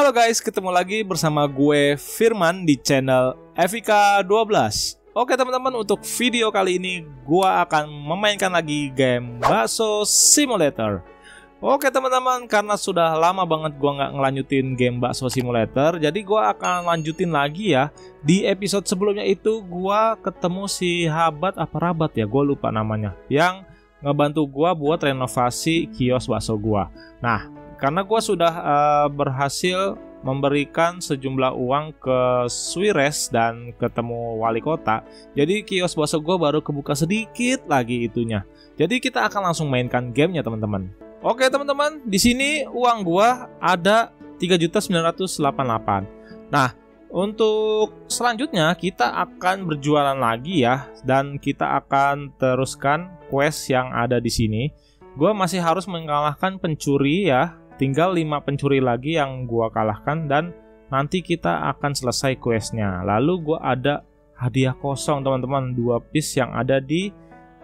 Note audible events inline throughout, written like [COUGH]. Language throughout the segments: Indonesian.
Halo guys, ketemu lagi bersama gue Firman di channel Evika 12. Oke teman-teman, untuk video kali ini gue akan memainkan lagi game Bakso Simulator. Oke teman-teman, karena sudah lama banget gue nggak ngelanjutin game Bakso Simulator, jadi gue akan lanjutin lagi ya. Di episode sebelumnya itu gue ketemu si Habat apa Rabat ya, gue lupa namanya, yang ngebantu gue buat renovasi kios bakso gue. Nah, karena gue sudah uh, berhasil memberikan sejumlah uang ke Swires dan ketemu wali kota. Jadi kios bakso gue baru kebuka sedikit lagi itunya. Jadi kita akan langsung mainkan gamenya teman-teman. Oke teman-teman, di sini uang gue ada 3.988. Nah, untuk selanjutnya kita akan berjualan lagi ya dan kita akan teruskan quest yang ada di sini. Gue masih harus mengalahkan pencuri ya Tinggal 5 pencuri lagi yang gua kalahkan dan nanti kita akan selesai questnya. Lalu gua ada hadiah kosong teman-teman, dua piece yang ada di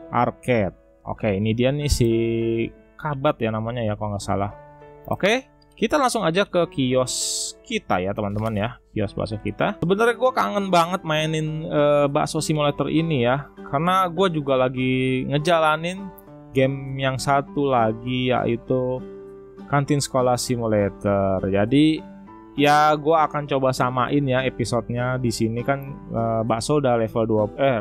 arcade. Oke, ini dia nih si Kabat ya namanya ya kalau nggak salah. Oke, kita langsung aja ke kios kita ya teman-teman ya kios bakso kita sebenarnya gue kangen banget mainin uh, bakso simulator ini ya karena gue juga lagi ngejalanin game yang satu lagi yaitu kantin sekolah simulator. Jadi ya gue akan coba samain ya episodenya di sini kan uh, bakso udah level 2 eh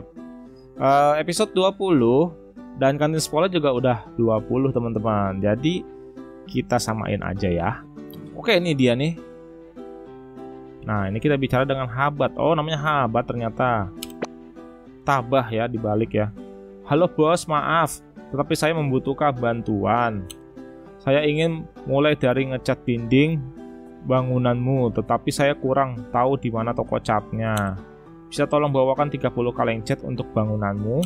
uh, episode 20 dan kantin sekolah juga udah 20 teman-teman. Jadi kita samain aja ya. Oke, ini dia nih. Nah, ini kita bicara dengan Habat. Oh, namanya Habat ternyata. Tabah ya dibalik ya. Halo bos, maaf, tetapi saya membutuhkan bantuan. Saya ingin mulai dari ngecat dinding bangunanmu, tetapi saya kurang tahu di mana toko catnya. Bisa tolong bawakan 30 kaleng cat untuk bangunanmu?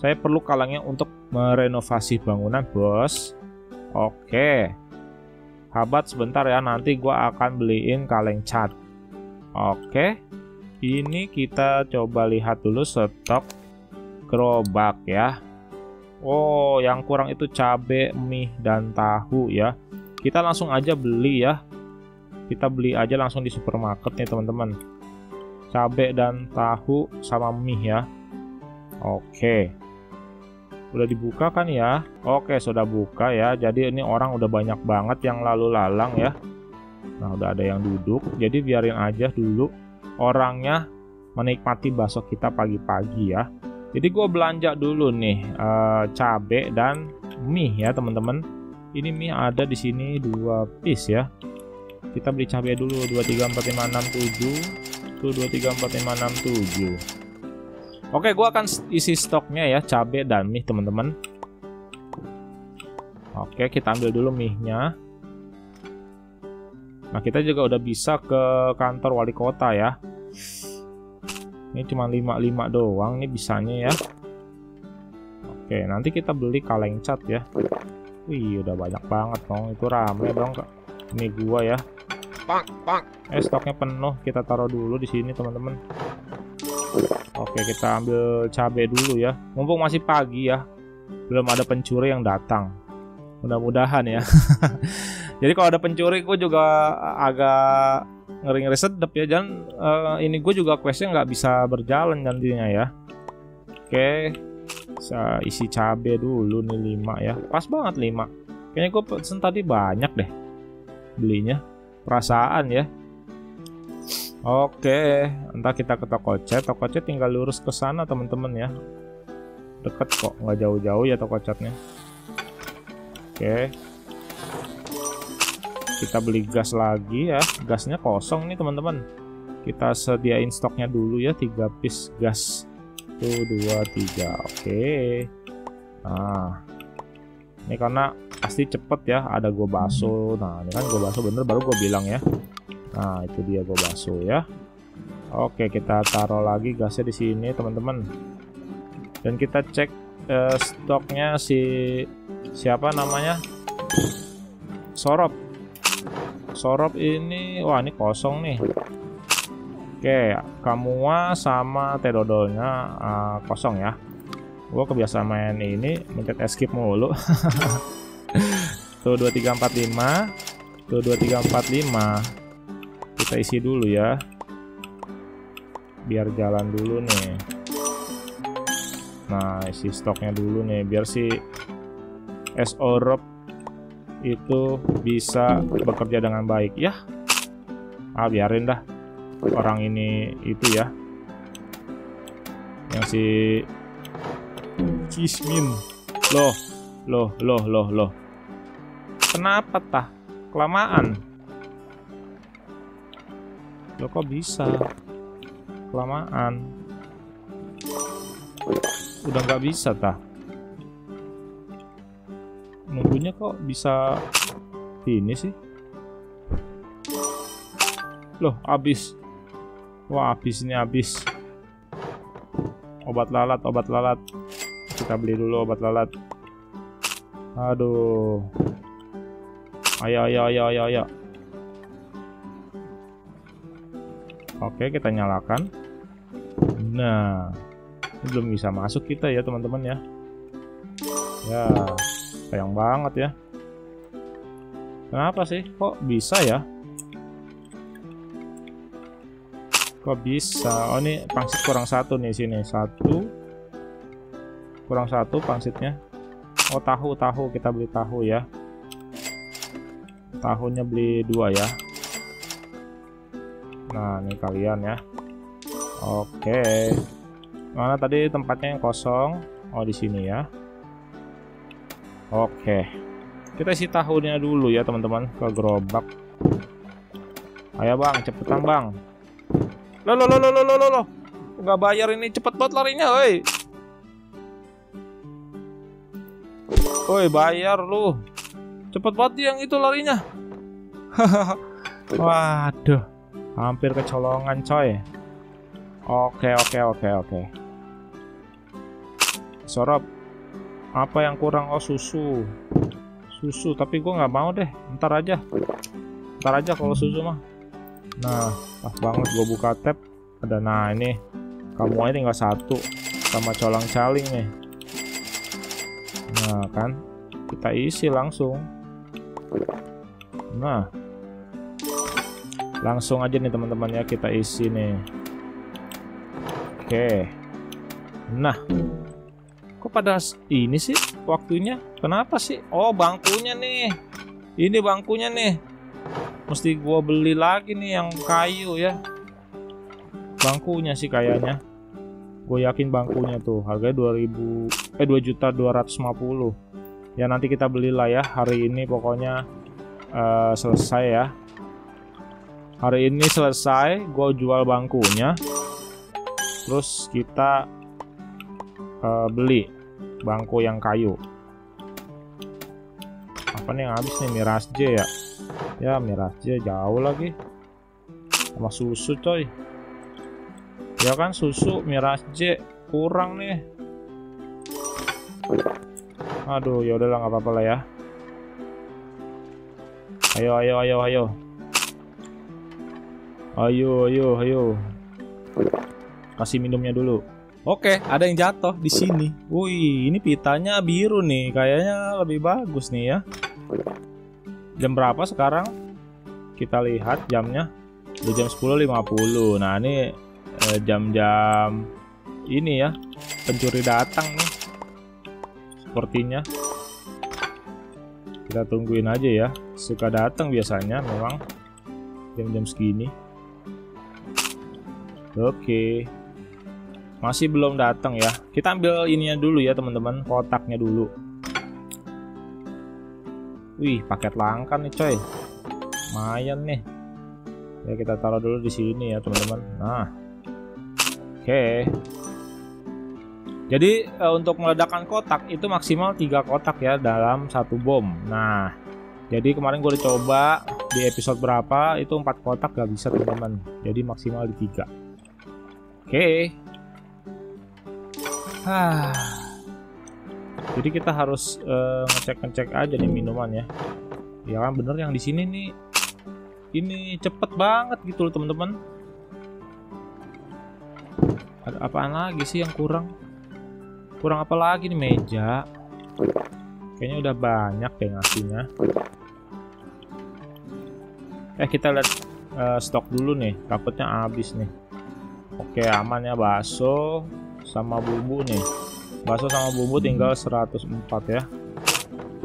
Saya perlu kalengnya untuk merenovasi bangunan, bos. Oke. Habat sebentar ya, nanti gua akan beliin kaleng cat. Oke. Ini kita coba lihat dulu stok gerobak ya. Oh, yang kurang itu cabe, mie, dan tahu ya. Kita langsung aja beli ya. Kita beli aja langsung di supermarket nih teman-teman. Cabe dan tahu sama mie ya. Oke. Udah dibuka kan ya? Oke, sudah buka ya. Jadi ini orang udah banyak banget yang lalu lalang ya. Nah, udah ada yang duduk. Jadi biarin aja dulu orangnya menikmati bakso kita pagi-pagi ya. Jadi gue belanja dulu nih uh, cabe dan mie ya teman-teman. Ini mie ada di sini dua piece ya. Kita beli cabe dulu 234567 tuh 234567. Oke, gue akan isi stoknya ya cabe dan mie teman-teman. Oke, kita ambil dulu mie-nya. Nah, kita juga udah bisa ke kantor wali kota ya. Ini cuma 55 doang nih bisanya ya. Oke, nanti kita beli kaleng cat ya. Wih, udah banyak banget dong. Itu rame dong, Kak. Ini gua ya. Pak, pak. Eh, stoknya penuh. Kita taruh dulu di sini, teman-teman. Oke, kita ambil cabai dulu ya. Mumpung masih pagi ya. Belum ada pencuri yang datang. Mudah-mudahan ya. [LAUGHS] Jadi kalau ada pencuri, gue juga agak ngeri-ngeri sedep ya. Dan uh, ini gue juga questnya nggak bisa berjalan nantinya ya. Oke saya isi cabe dulu nih 5 ya. Pas banget 5 kayaknya gue pesen tadi banyak deh belinya. Perasaan ya. Oke entah kita ke toko cat toko cat tinggal lurus ke sana teman-teman ya. Deket kok nggak jauh-jauh ya toko catnya. Oke kita beli gas lagi ya. Gasnya kosong nih teman-teman. Kita sediain stoknya dulu ya tiga piece gas. Tuh dua tiga. Oke. Nah. Ini karena pasti cepet ya ada gue baso. Nah ini kan gue baso bener baru gue bilang ya. Nah itu dia gue baso ya. Oke kita taruh lagi gasnya di sini teman-teman. Dan kita cek eh, stoknya si siapa namanya? Sorop sorop ini wah ini kosong nih. Oke kamua sama tedodolnya uh, kosong ya. Gua kebiasaan main ini mencet escape mulu. [LAUGHS] Tuh 2345 tuh 2345 kita isi dulu ya. Biar jalan dulu nih. Nah isi stoknya dulu nih biar si es orb itu bisa bekerja dengan baik. Ya. Ah biarin dah. Orang ini itu ya. Yang si Cismin. Loh loh loh loh loh. Kenapa tah? Kelamaan. Lo kok bisa? Kelamaan. Udah nggak bisa tah nunggunya kok bisa ini sih? Loh habis. Wah habis ini habis. Obat lalat obat lalat. Kita beli dulu obat lalat. Aduh. Ayo ayo ayo ayo ayo. Oke kita nyalakan. Nah ini belum bisa masuk kita ya teman-teman ya. Ya sayang banget ya. Kenapa sih? Kok bisa ya? Kok bisa? Oh ini pangsit kurang satu nih sini. Satu. Kurang satu pangsitnya. Oh tahu tahu. Kita beli tahu ya. Tahunya beli dua ya. Nah ini kalian ya. Oke. Mana tadi tempatnya yang kosong? Oh di sini ya oke kita isi tahunya dulu ya teman-teman ke gerobak ayo bang cepetan bang Lo lo lo lo lo lo lo. Enggak bayar ini cepet banget larinya, woi. Woi, bayar lu. Cepet banget yang itu larinya. [LAUGHS] Waduh. Hampir kecolongan, coy. Oke, oke, oke, oke. Sorop. Apa yang kurang? Oh, susu. Susu, tapi gua nggak mau deh. Ntar aja. Ntar aja kalau susu mah. Nah, pas banget gue buka tab ada nah ini kamu aja tinggal satu sama colang caling nih nah kan kita isi langsung nah langsung aja nih teman-teman ya kita isi nih oke nah kok pada ini sih waktunya? Kenapa sih? Oh bangkunya nih. Ini bangkunya nih. Mesti gua beli lagi nih yang kayu ya. Bangkunya sih kayaknya. Gue yakin bangkunya tuh. Harganya 2000 eh 2 juta 250 ya nanti kita belilah ya. Hari ini pokoknya uh, selesai ya. Hari ini selesai gue jual bangkunya. Terus kita uh, beli bangku yang kayu. Apa nih yang habis nih? Miras J ya? Ya mirasnya jauh lagi. Sama susu coy. Ya kan susu miras J kurang nih. Aduh ya udahlah nggak apa-apa lah ya. Ayo ayo ayo ayo. Ayo ayo ayo. Kasih minumnya dulu Oke, ada yang jatuh di sini. Wih, ini pitanya biru nih. Kayaknya lebih bagus nih ya. Jam berapa sekarang? Kita lihat jamnya. Udah jam 10.50 nah ini eh, jam-jam eh, ini ya. Pencuri datang nih. Sepertinya. Kita tungguin aja ya. Suka datang biasanya memang. Jam-jam segini. Oke masih belum datang ya kita ambil ininya dulu ya teman-teman kotaknya dulu Wih, paket langka nih coy. Lumayan nih. Ya kita taruh dulu di sini ya, teman-teman. Nah. Oke. Jadi uh, untuk meledakkan kotak itu maksimal tiga kotak ya dalam satu bom. Nah, jadi kemarin gue udah coba di episode berapa itu empat kotak gak bisa teman-teman. Jadi maksimal di tiga. Oke. Okay. Ah. Jadi kita harus uh, ngecek-ngecek aja nih minuman ya. Ya kan bener yang di sini nih. Ini cepet banget gitu loh teman-teman ada apaan lagi sih yang kurang? Kurang apa lagi nih meja? Kayaknya udah banyak deh ngasihnya. Eh kita lihat uh, stok dulu nih. Takutnya habis nih. Oke aman ya bakso sama bumbu nih. Bakso sama bumbu tinggal 104 ya.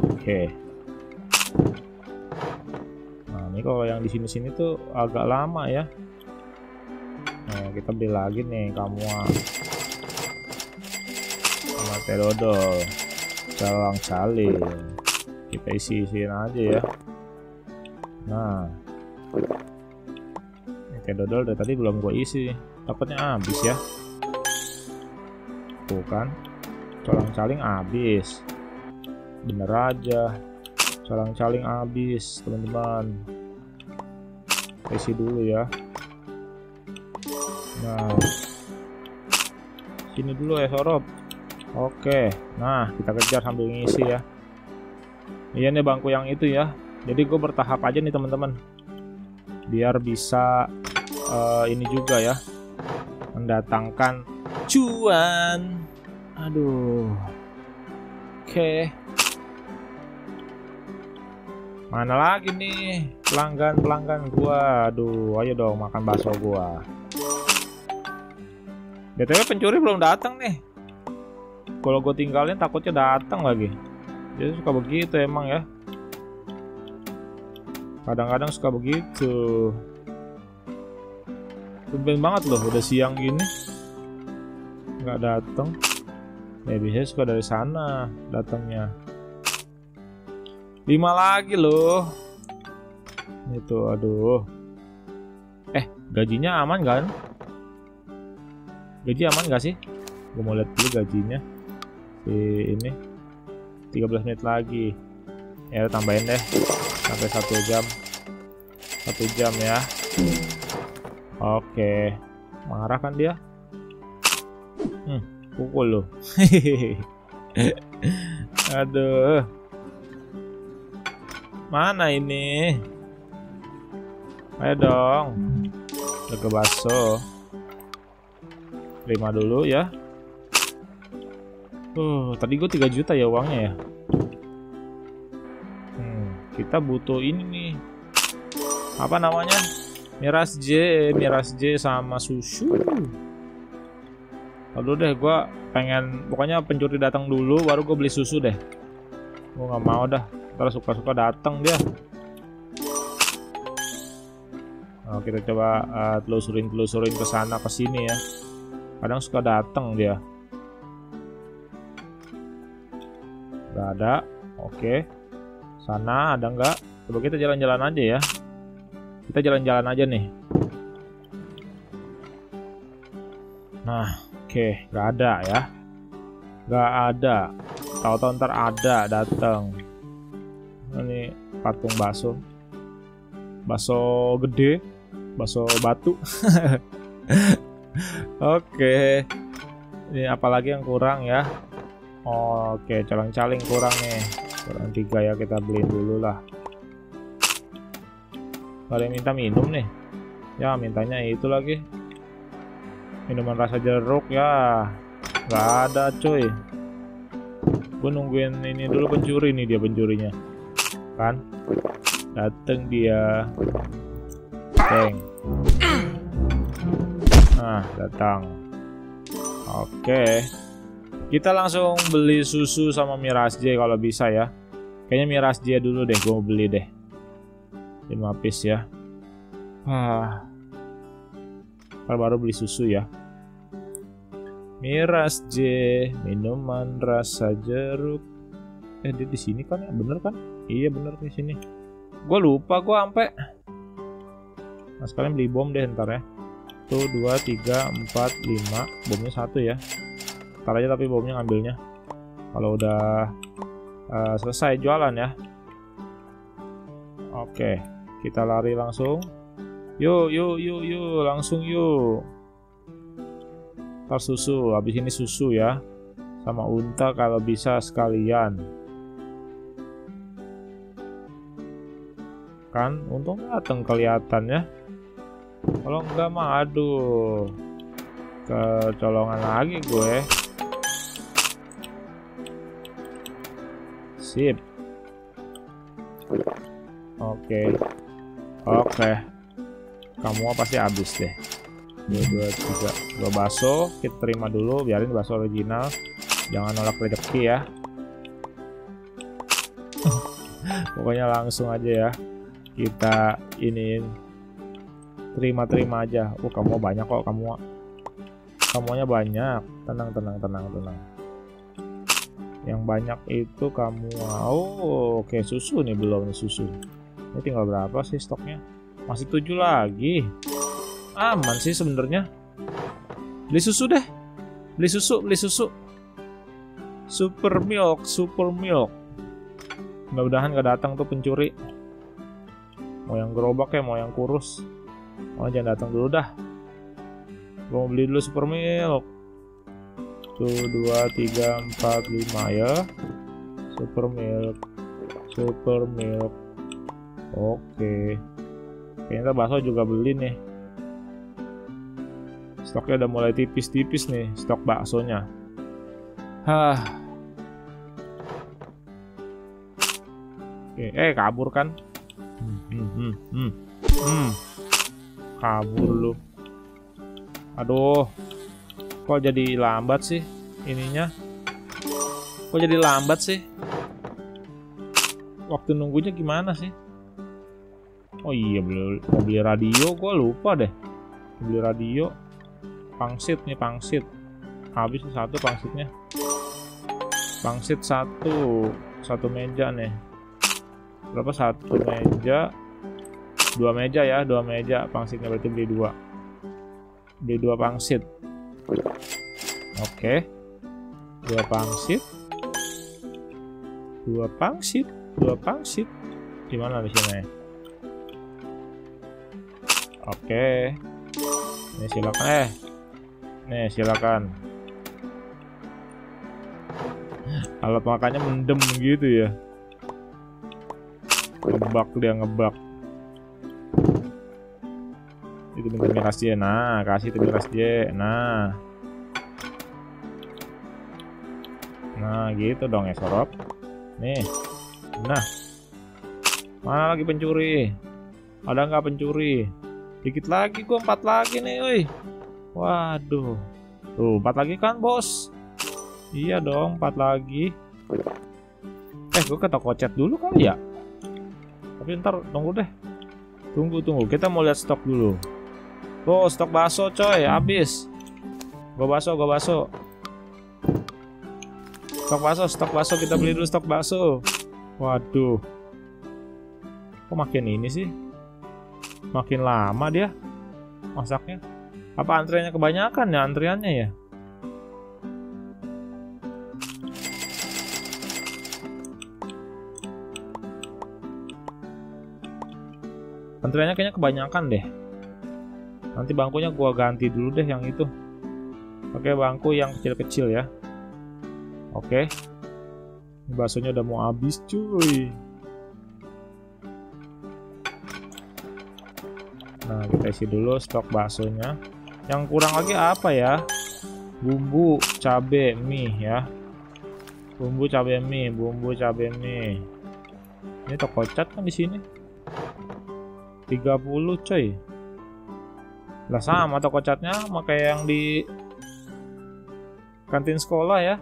Oke. Nah ini kalau yang di sini-sini tuh agak lama ya. Nah kita beli lagi nih kamu sama terodol. Calang calin kita isi-isiin aja ya. Nah. Kayak dodol dari tadi belum gue isi. Takutnya habis ya tuh kan? Calang-caling habis bener aja. Calang-caling habis teman-teman. Isi dulu ya. Nah. Sini dulu ya sorop oke. Nah kita kejar sambil ngisi ya. Iya nih bangku yang itu ya. Jadi gue bertahap aja nih teman-teman. Biar bisa uh, ini juga ya. Mendatangkan cuan. Aduh. Oke. Mana lagi nih? Pelanggan pelanggan gua. Aduh ayo dong makan bakso gua. Btw pencuri belum datang nih. Kalau gue tinggalin takutnya datang lagi. Dia suka begitu emang ya. Kadang-kadang suka begitu. Tumben banget loh, udah siang gini. Nggak datang. Ya biasanya suka dari sana datangnya. Lima lagi loh. Itu, aduh. Eh, gajinya aman kan? Gaji aman gak sih? Gue mau lihat dulu gajinya. Si ini. 13 menit lagi. Ya tambahin deh. Sampai satu jam. Satu jam ya. Oke. Marah kan dia? Hmm, pukul lo. [LAUGHS] Aduh. Mana ini? Ayo dong. Jaga baso. Terima dulu ya. Uh, tadi gue 3 juta ya uangnya ya. Hmm, kita butuh ini nih. Apa namanya? Miras J, Miras J sama susu. Lalu deh, gue pengen pokoknya pencuri datang dulu, baru gue beli susu deh. Gue nggak mau dah, ntar suka-suka datang dia. Nah, kita coba uh, telusurin telusurin ke sana ke sini ya. Kadang suka datang dia. Gak ada, oke. Sana ada nggak? Coba kita jalan-jalan aja ya. Kita jalan-jalan aja nih. Nah, oke, nggak ada ya. Nggak ada. Tahu-tahu ntar ada datang. Ini patung bakso. Bakso gede, bakso batu. [LAUGHS] oke. Ini apalagi yang kurang ya? Oke, okay, calang-caling kurang nih. Kurang tiga ya kita beliin dulu lah. Yang minta minum nih. Ya, mintanya itu lagi. Minuman rasa jeruk ya. Gak ada cuy. Gue nungguin ini dulu pencuri nih dia pencurinya. Kan? Dateng dia. Bang. Nah, datang. Oke. Kita langsung beli susu sama miras J kalau bisa ya. Kayaknya miras J dulu deh, gue beli deh. 5 piece ya ah baru beli susu ya. Miras J. Minuman rasa jeruk. Eh dia di sini kan ya? Bener kan? Iya bener di sini. Gue lupa gue ampe. Nah sekalian beli bom deh ntar ya. Tuh dua tiga empat lima. Bomnya satu ya. Ntar aja tapi bomnya ngambilnya. Kalau udah uh, selesai jualan ya. Oke kita lari langsung yuk yuk yuk yuk langsung yuk ntar susu habis ini susu ya. Sama unta kalau bisa sekalian. Kan untung datang kelihatan ya. Kalau enggak mah aduh. Kecolongan lagi gue. Sip. Oke. Okay. Oke. Kamu pasti habis deh. Dua dua tiga. Dua bakso kita terima dulu biarin bakso original. Jangan nolak rezeki ya. [LAUGHS] Pokoknya langsung aja ya. Kita ini terima-terima aja. Oh kamu banyak kok kamu kamunya banyak. Tenang tenang tenang tenang. Yang banyak itu kamu oh oke susu nih belum susu. Ini tinggal berapa sih stoknya masih tujuh lagi. Aman sih sebenarnya. Beli susu deh. Beli susu beli susu. Super milk super milk. Mudah-mudahan gak datang tuh pencuri. Mau yang gerobak ya mau yang kurus. Mau jangan datang dulu dah. Gue mau beli dulu super milk. Tuh dua tiga empat lima ya. Super milk super milk. Oke kayaknya bakso juga beli nih. Stoknya udah mulai tipis-tipis nih stok baksonya. Hah. Oke, eh kabur kan? Hmm, hmm, hmm, hmm. hmm. kabur lu. Aduh. Kok jadi lambat sih ininya? Kok jadi lambat sih? Waktu nunggunya gimana sih oh iya beli, mau beli radio gua lupa deh. Beli radio. Pangsit nih pangsit. Habis satu pangsitnya. Pangsit satu satu meja nih. Berapa? Satu meja. Dua meja ya dua meja pangsitnya berarti beli dua. Beli dua pangsit. Oke. Dua pangsit. Dua pangsit dua pangsit. Gimana di sini oke ini silakan eh Nih, silakan. Alat makannya mendem gitu ya. Ngebak dia ngebak. Itu bentuk miras dia. Nah, kasih itu miras dia. Nah. Nah, gitu dong ya, sorop. Nih. Nah. Mana lagi pencuri? Ada nggak pencuri? Dikit lagi gua empat lagi nih, woi. Waduh. Tuh, empat lagi kan, bos? Iya dong, empat lagi. Eh, gue ke toko chat dulu kali ya? Tapi ntar tunggu deh. Tunggu, tunggu. Kita mau lihat stok dulu. Tuh, stok bakso coy, habis. Gue bakso, gue bakso. Stok bakso, stok bakso. Kita beli dulu stok bakso. Waduh. Kok makin ini sih? Makin lama dia masaknya. Apa antriannya kebanyakan ya antriannya ya? Antriannya kayaknya kebanyakan deh. Nanti bangkunya gua ganti dulu deh yang itu. Oke, bangku yang kecil-kecil ya. Oke. Ini baksonya udah mau habis, cuy. Nah, kita isi dulu stok baksonya. Yang kurang lagi apa ya? Bumbu cabe mie ya. Bumbu cabe mie, bumbu cabe mie. Ini toko cat kan di sini. 30 coy. Lah sama toko catnya sama yang di kantin sekolah ya.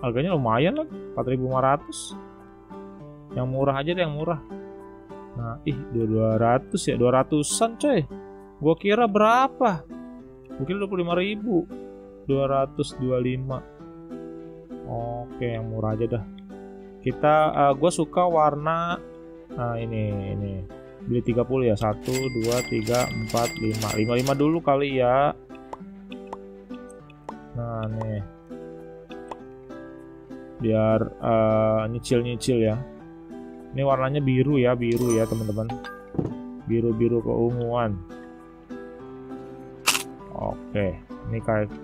Harganya lumayan lah, 4500. Yang murah aja deh yang murah. Nah, ih 200 ya, 200-an coy. Gua kira berapa? Mungkin 25 ribu. 225 Oke yang murah aja dah. Kita uh, Gue suka warna Nah ini ini. Beli 30 ya? 1, 2, 3, 4, 5 55 dulu kali ya. Nah nih. Biar uh, nyicil-nyicil ya Ini warnanya biru ya Biru ya teman-teman Biru-biru keunguan Oke, ini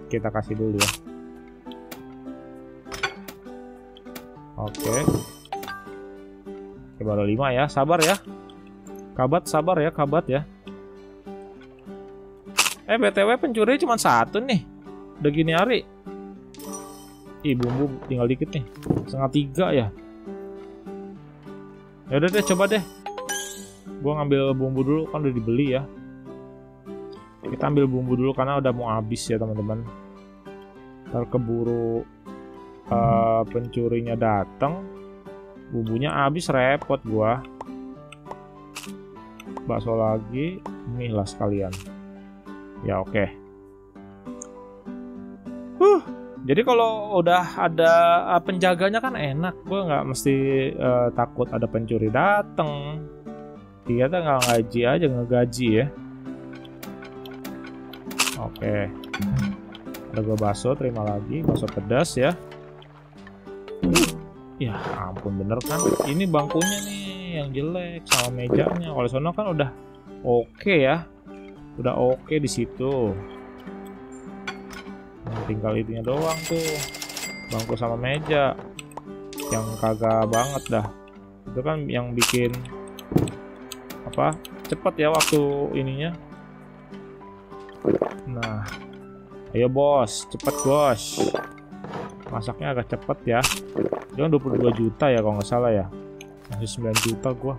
kita kasih dulu ya. Oke. Oke, baru 5 ya. Sabar ya. Kabat sabar ya, kabat ya. Eh, BTW pencuri cuma satu nih. Udah gini hari. Ih, bumbu tinggal dikit nih. Setengah tiga ya. Ya udah deh, coba deh. gua ngambil bumbu dulu kan udah dibeli ya. Kita ambil bumbu dulu karena udah mau habis ya teman-teman. Ntar keburu uh, pencurinya datang bumbunya habis repot gua. Bakso lagi mie lah sekalian. Ya oke. okay. Jadi kalau udah ada uh, penjaganya kan enak. Gue nggak mesti uh, takut ada pencuri dateng. Kita nggak ngaji aja ngegaji ya. Oke. Okay. ada gue bakso terima lagi. Bakso pedas ya. Ya ampun bener kan? Ini bangkunya nih yang jelek sama mejanya. Kalau sono kan udah oke okay ya. Udah oke okay di situ tinggal itunya doang tuh. Bangku sama meja. Yang kagak banget dah. Itu kan yang bikin apa cepet ya waktu ininya. Nah ayo bos cepet bos. Masaknya agak cepet ya. Jangan 22 juta ya kalau nggak salah ya. Masih 9 juta gua.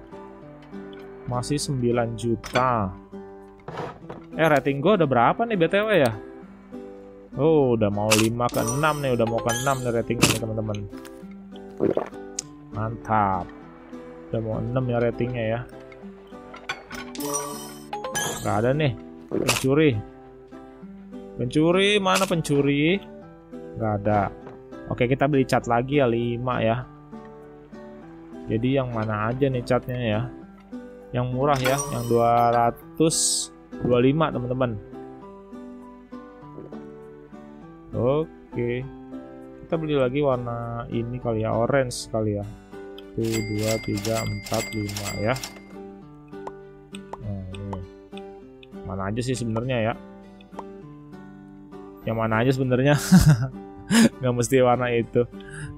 Masih 9 juta. Eh rating gua udah berapa nih BTW ya Oh, udah mau 5 ke 6 nih, udah mau ke 6 nih ratingnya nih teman-teman. Mantap. Udah mau 6 ya ratingnya ya. Gak ada nih. Pencuri. Pencuri, mana pencuri? Gak ada. Oke, kita beli cat lagi ya 5 ya. Jadi yang mana aja nih catnya ya? Yang murah ya, yang 225 teman-teman. Oke. Kita beli lagi warna ini kali ya, orange kali ya. 1 2 3 4 5 ya. Nah, ini. Mana aja sih sebenarnya ya? Yang mana aja sebenarnya? [LAUGHS] Nggak mesti warna itu.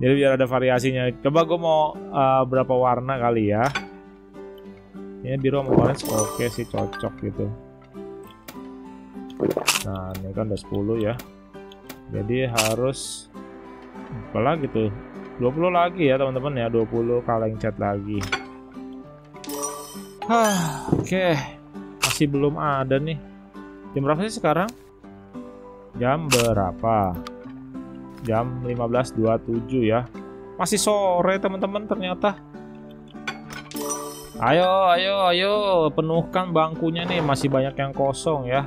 Jadi biar ada variasinya. Coba gue mau uh, berapa warna kali ya? Ini biru sama orange oke sih cocok gitu. Nah, ini kan udah 10 ya jadi harus apa lagi tuh? 20 lagi ya teman-teman ya. 20 kaleng cat lagi. Oke. Okay. masih belum ada nih. Jam berapa sih sekarang? Jam berapa? Jam 15.27 ya. Masih sore teman-teman ternyata. Ayo ayo ayo. Penuhkan bangkunya nih. Masih banyak yang kosong ya.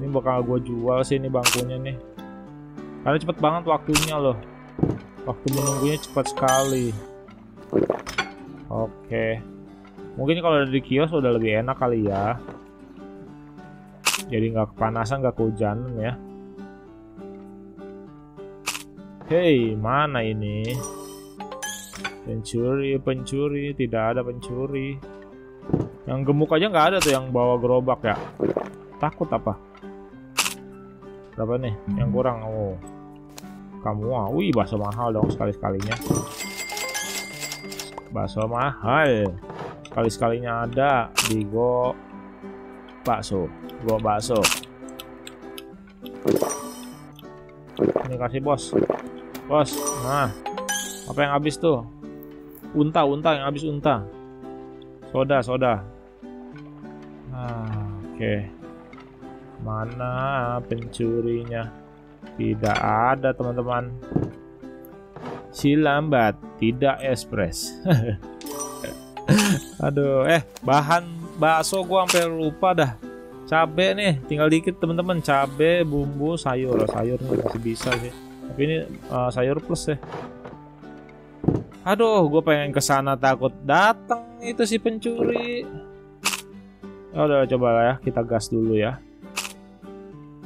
Ini bakal gue jual sih ini bangkunya nih karena cepet banget waktunya loh. Waktu menunggunya cepat sekali. Oke. Mungkin kalau di kios udah lebih enak kali ya. Jadi nggak kepanasan, nggak kehujanan ya. Hei, mana ini? Pencuri, pencuri, tidak ada pencuri. Yang gemuk aja nggak ada tuh yang bawa gerobak ya. Takut apa? Berapa nih? Yang kurang. Oh. Kamu ah, wih bakso mahal dong sekali-sekalinya. Bakso mahal. Sekali-sekalinya ada di Go bakso. Go bakso. Ini kasih bos. Bos, nah. Apa yang habis tuh? Unta, unta yang habis unta. Soda, soda. Ah, oke. Okay. Mana pencurinya? Tidak ada teman-teman. Si lambat, tidak ekspres. [LAUGHS] Aduh, eh bahan bakso gua sampai lupa dah. Cabe nih, tinggal dikit teman-teman. Cabe, bumbu, sayur. Sayur masih bisa sih. Tapi ini uh, sayur plus ya. Aduh, gue pengen ke sana takut datang itu si pencuri. Ya udah coba lah ya, kita gas dulu ya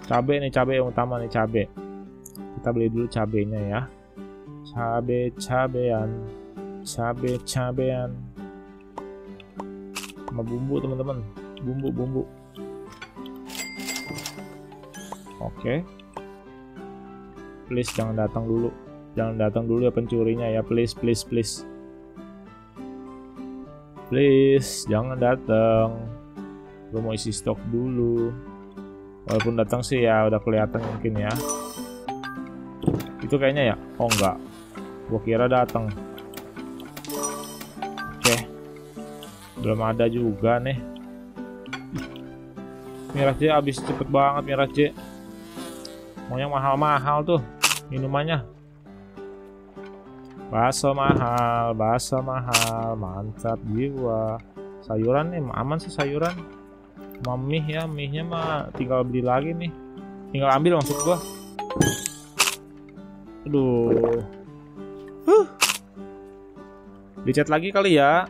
cabe nih cabe yang utama nih cabe. Kita beli dulu cabenya ya. Cabe cabean. Cabe cabean. Sama bumbu teman-teman. Bumbu bumbu. Oke. Please jangan datang dulu. Jangan datang dulu ya pencurinya ya. Please please please. Please jangan datang. Gue mau isi stok dulu Walaupun datang sih ya udah kelihatan mungkin ya. Itu kayaknya ya. Oh enggak. Gua kira datang. Oke. belum ada juga nih Miraj habis cepet banget Miraj mau yang mahal-mahal tuh minumannya bakso mahal bakso mahal mantap jiwa sayuran nih aman sih sayuran sama mie ya mie nya mah tinggal beli lagi nih. Tinggal ambil maksud gua. Aduh. Huh. dicat lagi kali ya.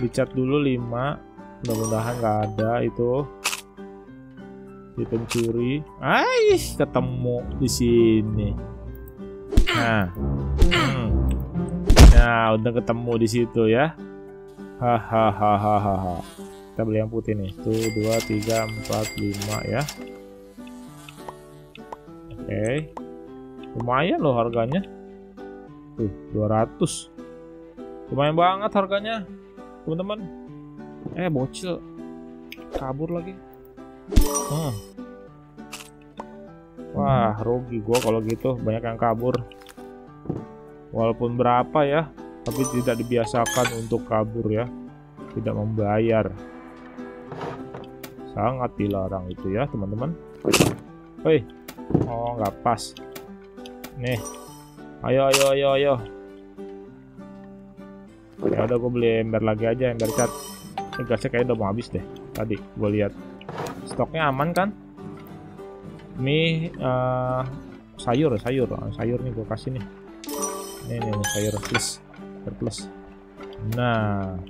Dicat dulu 5 mudah-mudahan nggak ada itu. Di pencuri ay ketemu di sini. Nah. Hmm. nah udah ketemu di situ ya. Hahaha kita beli yang putih nih. Tuh dua tiga empat lima ya. Oke. Okay. lumayan loh harganya. Tuh 200 lumayan banget harganya teman-teman. Eh bocil. Kabur lagi. Hmm. wah rugi gua kalau gitu. Banyak yang kabur. Walaupun berapa ya tapi tidak dibiasakan untuk kabur ya. Tidak membayar sangat dilarang itu ya teman-teman. Hei. Oh nggak pas. Nih. Ayo ayo ayo ayo. Ya udah gue beli ember lagi aja ember cat. Ini gasnya kayaknya udah mau habis deh tadi gue lihat. Stoknya aman kan? Mie uh, sayur sayur. Sayur nih gue kasih nih. Ini nih, nih sayur plus sayur plus. Nah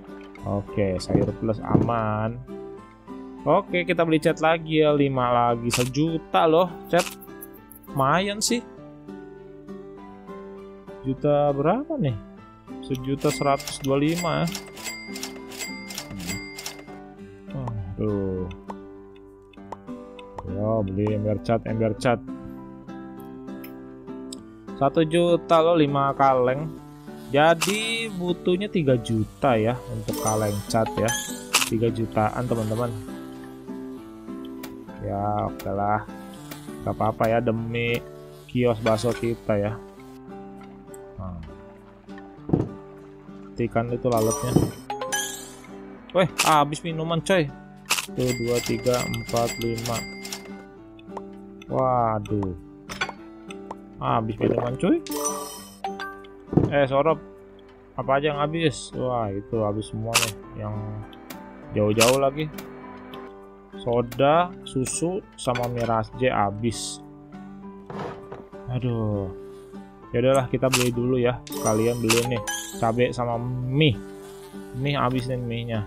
oke okay, sayur plus aman oke kita beli cat lagi ya. 5 lagi. Sejuta loh cat. Lumayan sih. Juta berapa nih? Sejuta seratus dua lima tuh ya beli ember cat ember cat. Satu juta loh lima kaleng. Jadi butuhnya 3 juta ya untuk kaleng cat ya. 3 jutaan teman-teman ya oke lah gak apa-apa ya demi kios bakso kita ya matikan itu lalatnya Weh, habis minuman coy. Tuh 2 3 4 5. Waduh. Habis minuman coy. Eh, sorop. Apa aja yang habis? Wah, itu habis semua nih yang jauh-jauh lagi. Soda, susu sama miras J habis. Aduh. Ya udahlah kita beli dulu ya. Sekalian beli nih cabai sama mie mie habis nih mie nya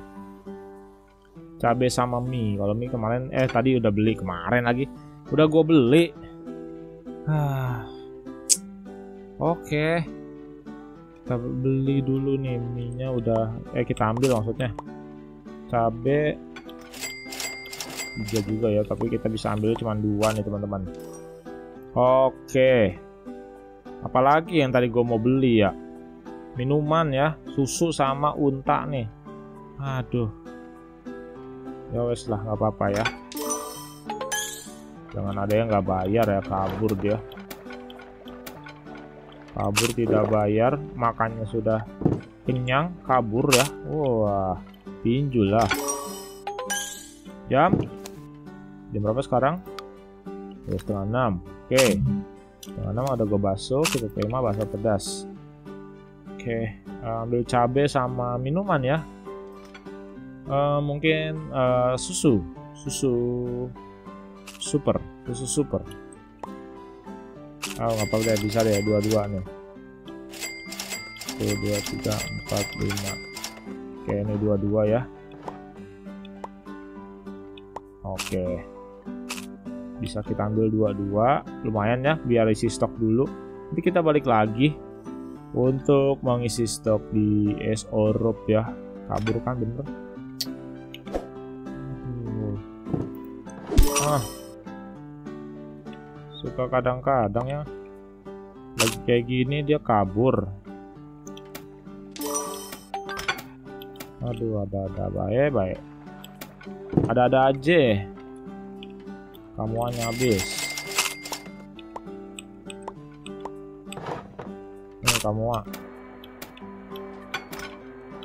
cabai sama mie kalau mie kemarin eh tadi udah beli kemarin lagi udah gue beli ah. oke okay. kita beli dulu nih mie nya udah eh kita ambil maksudnya cabai tiga juga ya tapi kita bisa ambil cuma dua nih teman-teman. Oke. Apalagi yang tadi gue mau beli ya? Minuman ya susu sama unta nih. Aduh. Ya wes lah nggak apa-apa ya. Jangan ada yang nggak bayar ya kabur dia. Kabur tidak bayar makannya sudah kenyang kabur ya. Wah tinju lah. Jam jam berapa sekarang ya setengah enam oke setengah enam ada gue bakso kita terima bakso pedas Oke, uh, ambil cabai sama minuman ya. Uh, mungkin uh, susu, susu super, susu super. Oh, nggak apa-apa bisa deh dua-dua nih. Satu, dua, tiga, empat, lima. Oke, ini dua-dua ya. Oke. Bisa kita ambil dua-dua, lumayan ya, biar isi stok dulu. Nanti kita balik lagi untuk mengisi stok di es orup ya. Kabur kan bener. Ah. Suka kadang-kadang ya. Lagi kayak gini dia kabur. Aduh ada-ada baik baik ada-ada aja kamu hanya habis kamu ah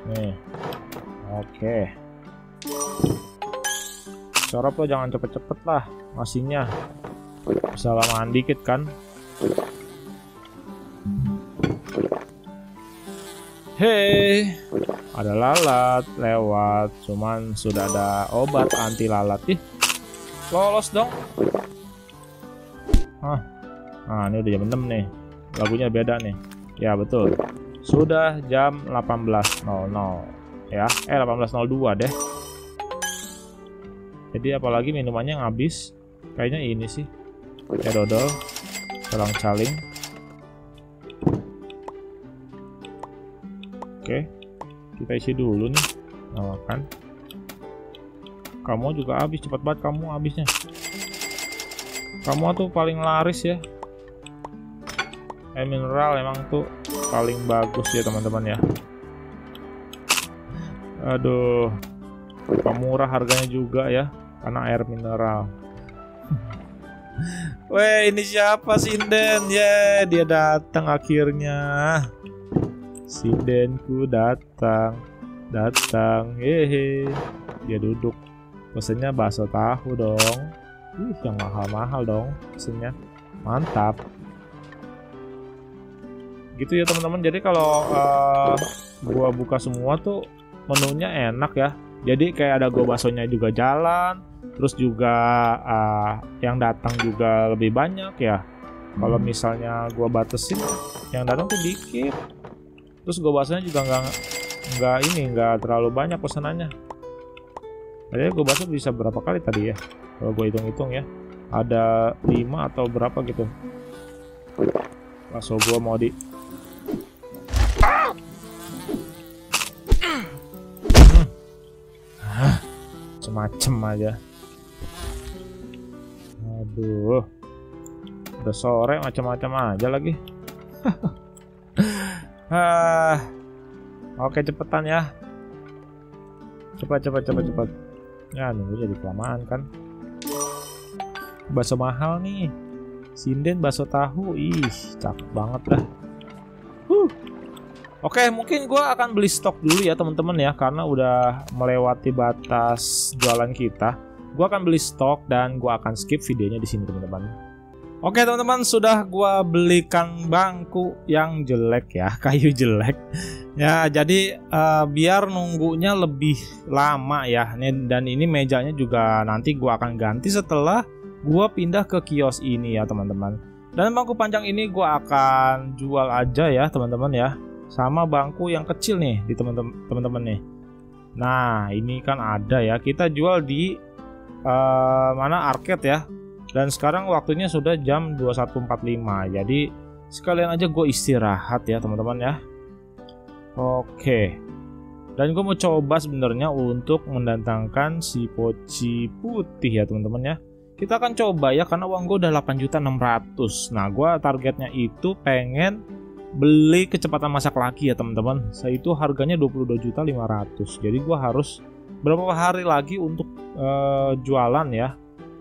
nih Oke. Corop lo jangan cepet-cepet lah masihnya. Bisa lamaan dikit kan. Hei, ada lalat lewat, cuman sudah ada obat anti lalat. Ih, lolos dong. Ah, nah ini udah jam 6 nih. Lagunya beda nih. Ya betul. Sudah jam 18.00 ya. Eh 18.02 deh. Jadi apalagi minumannya yang habis. Kayaknya ini sih. Ya dodol, selang caling. Oke, kita isi dulu nih. Nyalakan. Kamu juga habis cepat banget kamu habisnya. Kamu tuh paling laris ya. Air mineral emang tuh paling bagus ya teman-teman ya. Aduh, murah harganya juga ya karena air mineral. [LAUGHS] Weh, ini siapa Sinden? Ya, yeah, dia datang akhirnya. Sindenku datang, datang, hehe. Dia duduk. Pesennya bakso tahu dong. Ih, yang mahal-mahal dong pesennya. Mantap. Gitu ya teman-teman. Jadi kalau uh, gua buka semua tuh menunya enak ya. Jadi kayak ada gua baksonya juga jalan, terus juga uh, yang datang juga lebih banyak ya. Kalau misalnya gua batesin, yang datang tuh dikit terus gue bahasanya juga nggak nggak ini nggak terlalu banyak pesanannya tadi gue bahasa bisa berapa kali tadi ya kalau gue hitung-hitung ya ada 5 atau berapa gitu bakso gue mau di semacem aja aduh udah sore macam-macam aja lagi [LAUGHS] Ah. Oke, cepetan ya. Cepat, cepat, cepat, cepat. Ya, nunggu jadi kelamaan kan. Bakso mahal nih. Sinden bakso tahu. Ih, cakep banget dah. Huh. Oke, mungkin gue akan beli stok dulu ya teman-teman ya, karena udah melewati batas jualan kita. Gue akan beli stok dan gue akan skip videonya di sini teman-teman. Oke teman-teman sudah gua belikan bangku yang jelek ya [LAUGHS] kayu jelek ya jadi uh, biar nunggunya lebih lama ya. Dan ini mejanya juga nanti gua akan ganti setelah gua pindah ke kios ini ya teman-teman. Dan bangku panjang ini gua akan jual aja ya teman-teman ya. Sama bangku yang kecil nih di teman-teman nih. Nah ini kan ada ya. Kita jual di uh, mana arcade ya. Dan sekarang waktunya sudah jam 21.45 Jadi sekalian aja gue istirahat ya teman-teman ya Oke Dan gue mau coba sebenarnya untuk mendatangkan si poci putih ya teman-teman ya Kita akan coba ya karena uang gue udah 8.600 Nah gue targetnya itu pengen beli kecepatan masak lagi ya teman-teman Saya itu harganya 22.500 Jadi gue harus berapa hari lagi untuk uh, jualan ya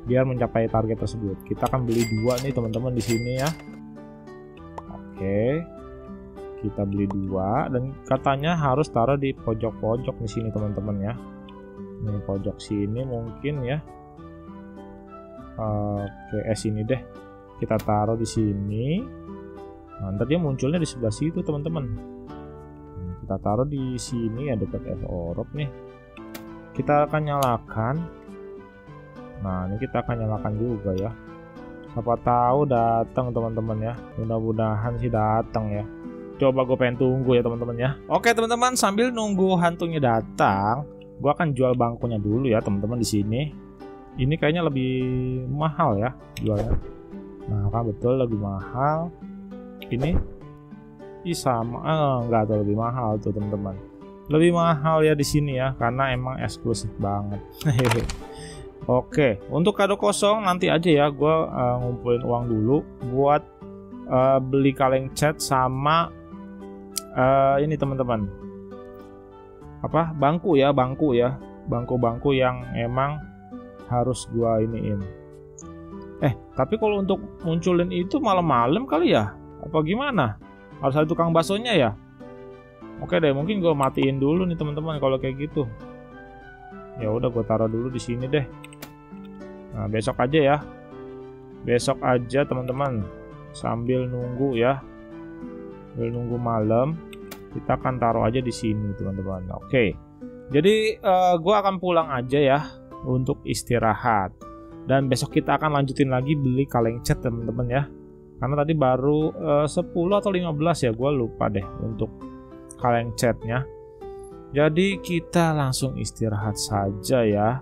biar mencapai target tersebut. Kita akan beli dua nih teman-teman di sini ya. Oke. Kita beli dua dan katanya harus taruh di pojok-pojok di sini teman-teman ya. Ini pojok sini mungkin ya. Oke, eh sini deh. Kita taruh di sini. Nah, nanti dia munculnya di sebelah situ teman-teman. Nah, kita taruh di sini ya dekat F Orop nih. Kita akan nyalakan Nah, ini kita akan nyalakan juga ya. Siapa tahu datang teman-teman ya. Mudah-mudahan sih datang ya. Coba gue pengen tunggu ya teman-teman ya. Oke teman-teman, sambil nunggu hantunya datang, gue akan jual bangkunya dulu ya teman-teman di sini. Ini kayaknya lebih mahal ya jualnya. Nah, kan betul lebih mahal. Ini Ih sama, eh, enggak tuh lebih mahal tuh teman-teman. Lebih mahal ya di sini ya, karena emang eksklusif banget. [LAUGHS] Oke, untuk kado kosong nanti aja ya, gue uh, ngumpulin uang dulu buat uh, beli kaleng cat sama uh, ini teman-teman. Apa? Bangku ya, bangku ya, bangku-bangku yang emang harus gue iniin. Eh, tapi kalau untuk munculin itu malam-malam kali ya? Apa gimana? Harus ada tukang baksonya ya? Oke deh, mungkin gue matiin dulu nih teman-teman kalau kayak gitu. Ya udah gue taruh dulu di sini deh. Nah, besok aja ya. Besok aja teman-teman. Sambil nunggu ya. Sambil nunggu malam, kita akan taruh aja di sini teman-teman. Oke. Jadi uh, gue akan pulang aja ya untuk istirahat. Dan besok kita akan lanjutin lagi beli kaleng cat teman-teman ya. Karena tadi baru uh, 10 atau 15 ya, gue lupa deh untuk kaleng catnya. Jadi kita langsung istirahat saja ya.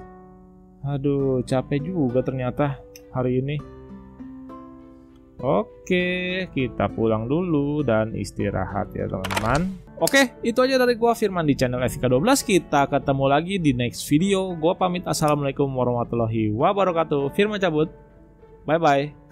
Aduh, capek juga ternyata hari ini. Oke, kita pulang dulu dan istirahat ya teman-teman. Oke, itu aja dari gua Firman di channel FK12. Kita ketemu lagi di next video. Gua pamit. Assalamualaikum warahmatullahi wabarakatuh. Firman cabut. Bye-bye.